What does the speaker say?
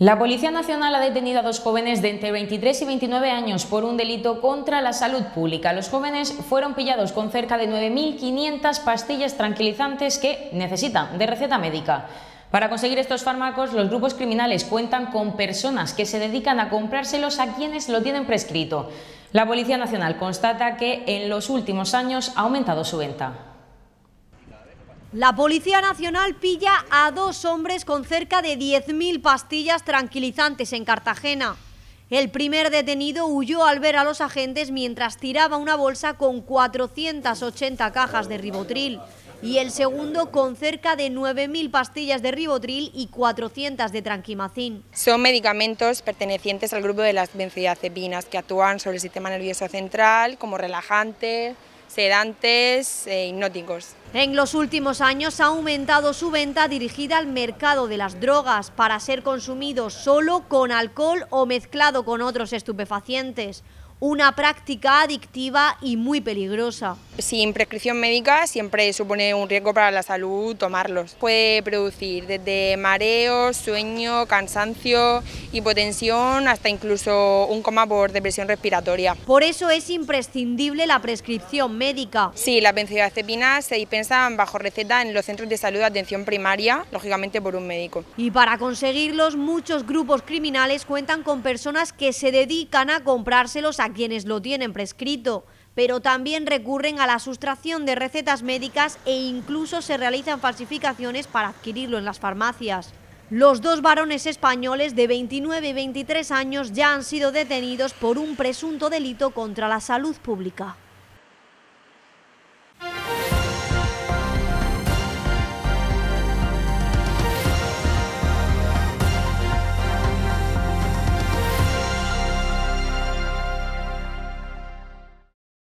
La Policía Nacional ha detenido a dos jóvenes de entre 23 y 29 años por un delito contra la salud pública. Los jóvenes fueron pillados con cerca de 9.500 pastillas tranquilizantes que necesitan de receta médica. Para conseguir estos fármacos, los grupos criminales cuentan con personas que se dedican a comprárselos a quienes lo tienen prescrito. La Policía Nacional constata que en los últimos años ha aumentado su venta. La Policía Nacional pilla a dos hombres con cerca de 10.000 pastillas tranquilizantes en Cartagena. El primer detenido huyó al ver a los agentes mientras tiraba una bolsa con 480 cajas de ribotril y el segundo con cerca de 9.000 pastillas de ribotril y 400 de tranquimacín. Son medicamentos pertenecientes al grupo de las benzodiazepinas que actúan sobre el sistema nervioso central como relajantes, sedantes e hipnóticos. En los últimos años ha aumentado su venta dirigida al mercado de las drogas para ser consumido solo con alcohol o mezclado con otros estupefacientes una práctica adictiva y muy peligrosa. Sin prescripción médica siempre supone un riesgo para la salud tomarlos. Puede producir desde mareos, sueño, cansancio, hipotensión hasta incluso un coma por depresión respiratoria. Por eso es imprescindible la prescripción médica. Sí, las benzodiazepinas se dispensan bajo receta en los centros de salud de atención primaria, lógicamente por un médico. Y para conseguirlos muchos grupos criminales cuentan con personas que se dedican a comprárselos a quienes lo tienen prescrito, pero también recurren a la sustracción de recetas médicas e incluso se realizan falsificaciones para adquirirlo en las farmacias. Los dos varones españoles de 29 y 23 años ya han sido detenidos por un presunto delito contra la salud pública.